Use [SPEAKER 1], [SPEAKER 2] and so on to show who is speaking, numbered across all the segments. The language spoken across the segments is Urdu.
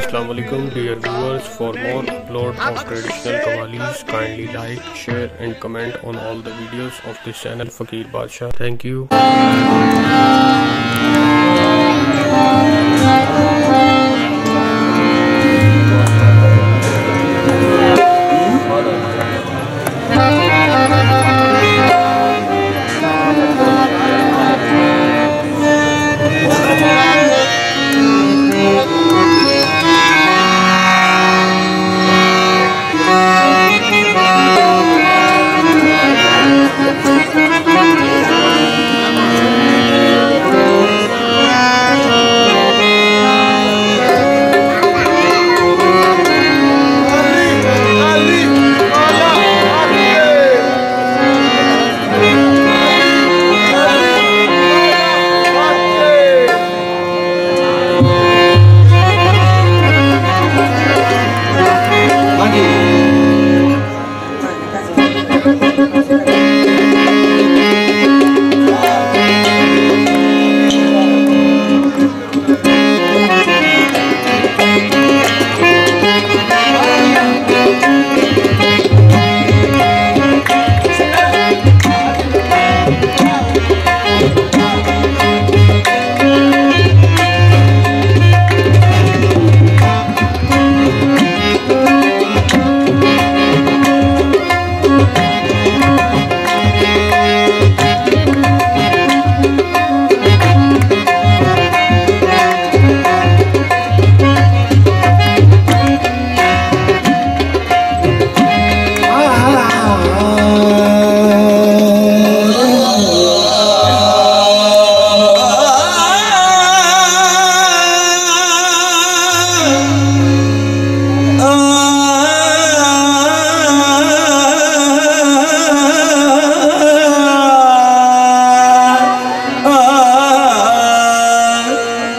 [SPEAKER 1] Assalamu alaikum dear viewers. For more upload of traditional Qawwalis kindly like share and comment on all the videos of this channel Fakir Badshah. Thank you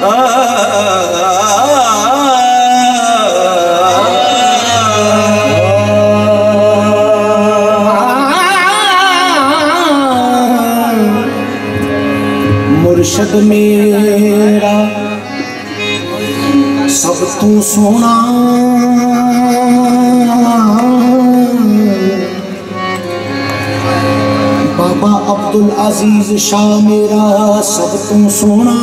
[SPEAKER 2] مرشد میرا سب تو سونا۔ بابا عبدالعزیز شاہ میرا سب تو سونا۔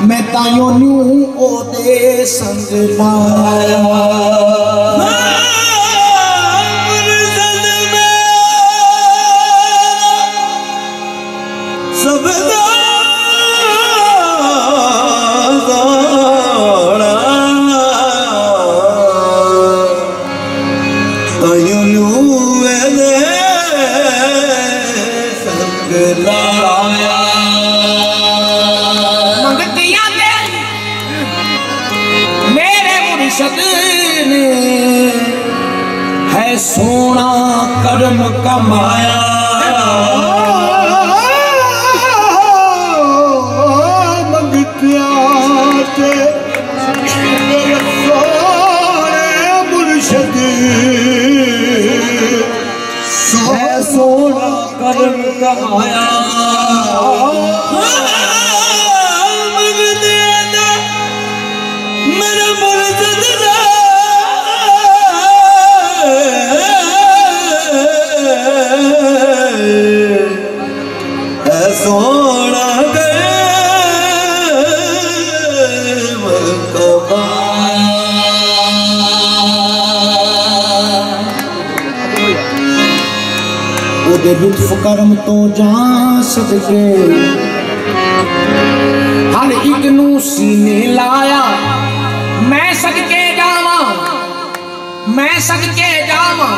[SPEAKER 2] میں تائیوں نیوں او دے سنگ
[SPEAKER 3] ہے سونا کرم کمایا سونا کرم
[SPEAKER 2] تیرے لطف کرم تو جان صدقے۔ ہر ایک نو سینے لایا، میں صدقے جاواں، میں صدقے جاواں۔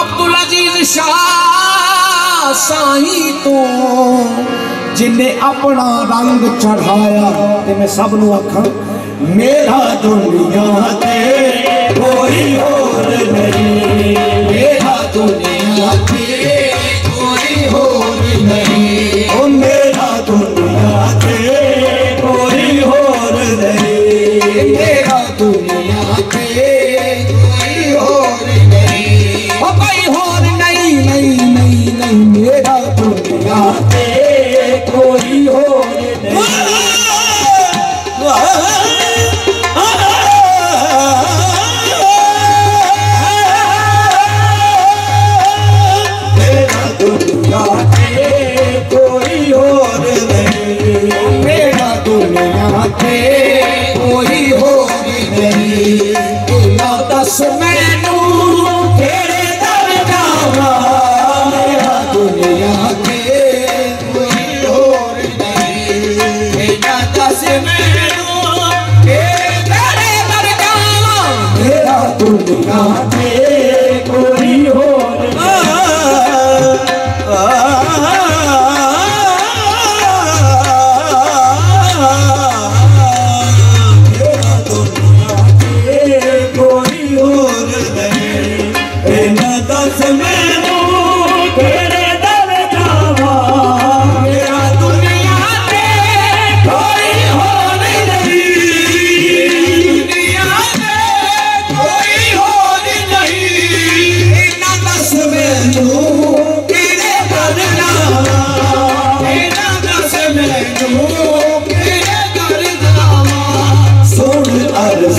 [SPEAKER 2] عبدالعزیز شاہ سائی تو، جنہیں
[SPEAKER 3] اپنا رنگ چڑھایا، تے میں سب
[SPEAKER 2] نو آکھاں، میرا دنیا تے کوئی اور نہیں۔ دنیا میں کوئی اور نہیں نہیں نہیں نہیں میرا دنیا میں کوئی اور نہیں کوئی اور نہیں۔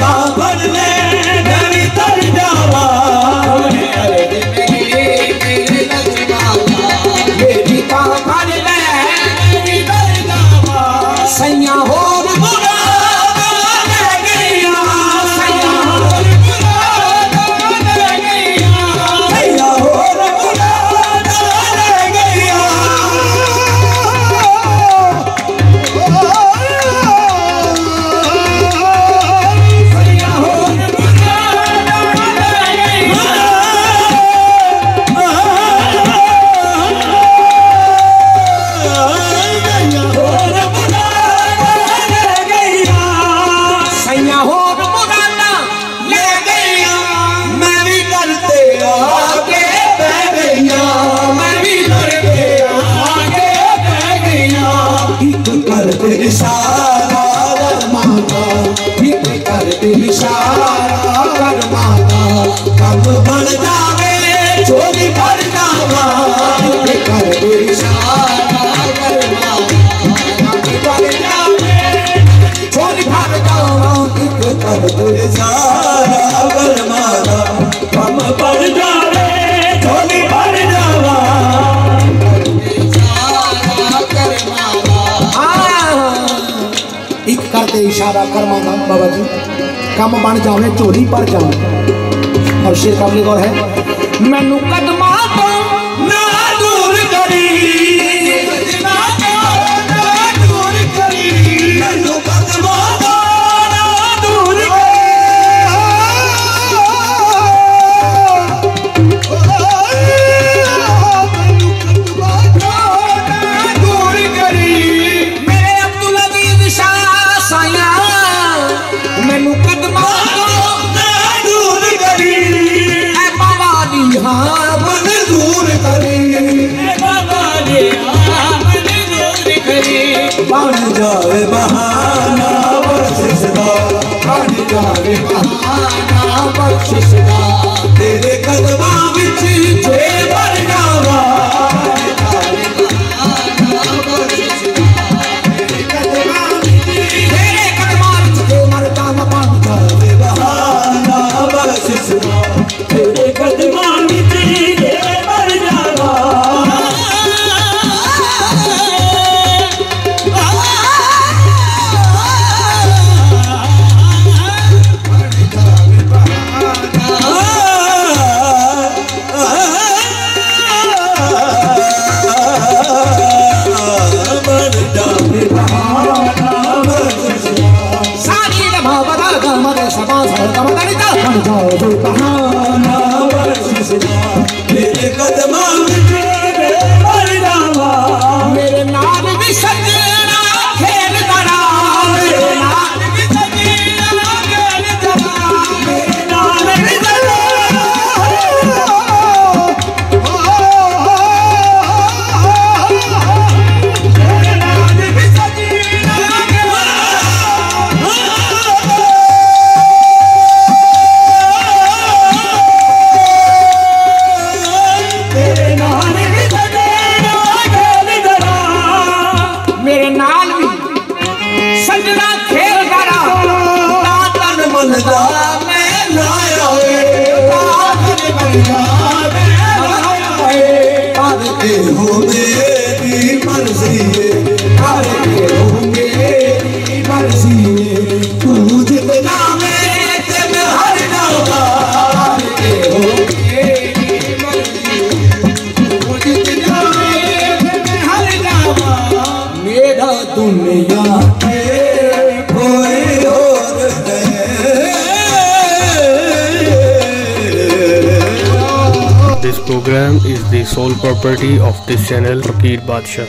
[SPEAKER 2] بن میں تے اشارہ
[SPEAKER 3] کرما گا بابا جی کم بن جاوے چوری پر جاؤں اور شیر قابل غور ہے مینو قدم بخش دے دے
[SPEAKER 2] قدمہ وچھ جے بھر
[SPEAKER 3] Terutama tadi tuh. Kau bertahan bersisinya. میرے نال سجدہ کھیل
[SPEAKER 2] کرا۔
[SPEAKER 1] تاتن ملدا۔ The sole property of this channel Fakir Badshah.